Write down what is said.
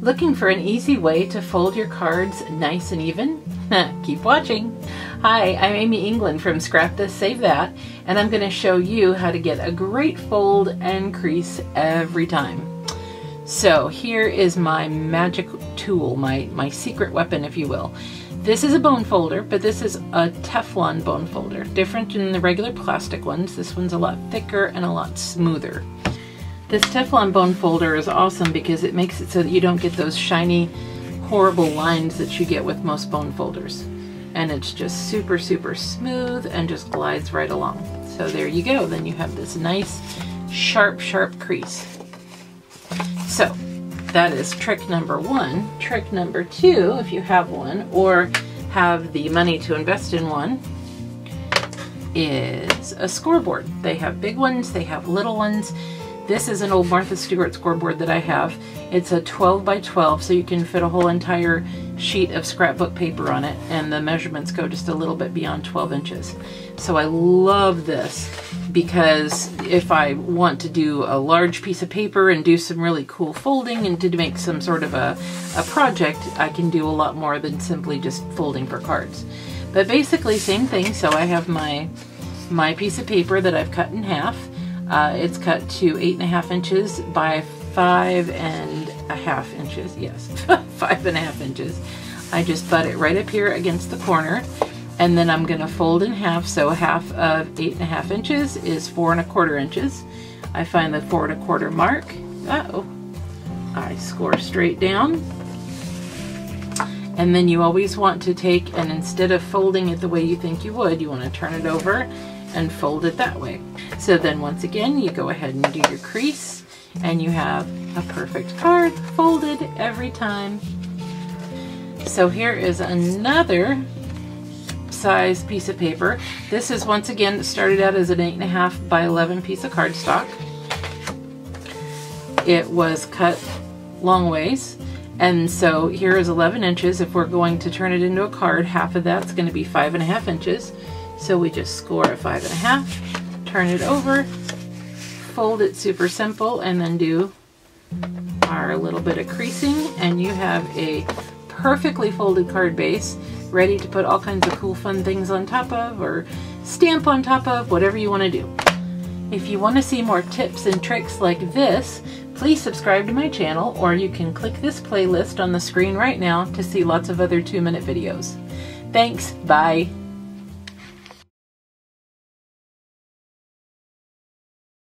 Looking for an easy way to fold your cards nice and even? Keep watching. Hi, I'm Amy England from Scrap This Save That, and I'm going to show you how to get a great fold and crease every time. So here is my magic tool, my, my secret weapon, if you will. This is a bone folder, but this is a Teflon bone folder. Different than the regular plastic ones. This one's a lot thicker and a lot smoother. This Teflon bone folder is awesome because it makes it so that you don't get those shiny, horrible lines that you get with most bone folders. And it's just super, super smooth and just glides right along. So there you go. Then you have this nice, sharp, sharp crease. So that is trick number one. Trick number two, if you have one or have the money to invest in one, is a scoreboard. They have big ones, they have little ones. This is an old Martha Stewart scoreboard that I have. It's a 12 by 12, so you can fit a whole entire sheet of scrapbook paper on it, and the measurements go just a little bit beyond 12 inches. So I love this because if I want to do a large piece of paper and do some really cool folding and to make some sort of a, a project, I can do a lot more than simply just folding for cards. But basically same thing, so I have my, my piece of paper that I've cut in half uh, it's cut to eight and a half inches by five and a half inches. Yes, five and a half inches. I just butt it right up here against the corner and then I'm going to fold in half. So half of eight and a half inches is four and a quarter inches. I find the four and a quarter mark. Uh oh I score straight down. And then you always want to take and instead of folding it the way you think you would, you want to turn it over and fold it that way. So then once again, you go ahead and do your crease and you have a perfect card folded every time. So here is another size piece of paper. This is once again started out as an 8.5 by 11 piece of cardstock. It was cut long ways and so here is 11 inches. If we're going to turn it into a card, half of that's going to be five and a half inches. So we just score a five and a half, turn it over, fold it super simple, and then do our little bit of creasing, and you have a perfectly folded card base ready to put all kinds of cool fun things on top of or stamp on top of, whatever you want to do. If you want to see more tips and tricks like this, please subscribe to my channel or you can click this playlist on the screen right now to see lots of other two minute videos. Thanks, bye.